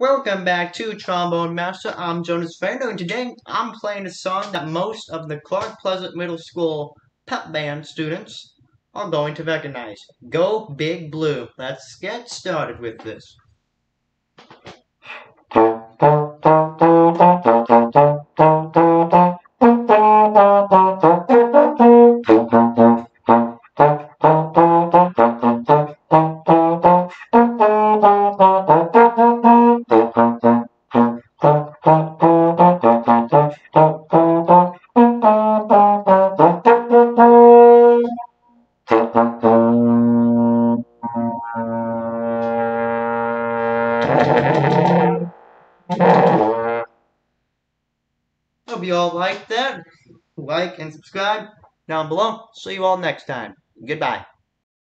Welcome back to Trombone Master. I'm Jonas Fernando, and today I'm playing a song that most of the Clark Pleasant Middle School pep band students are going to recognize. Go Big Blue. Let's get started with this. Hope you all like that. Like and subscribe down below. See you all next time. Goodbye.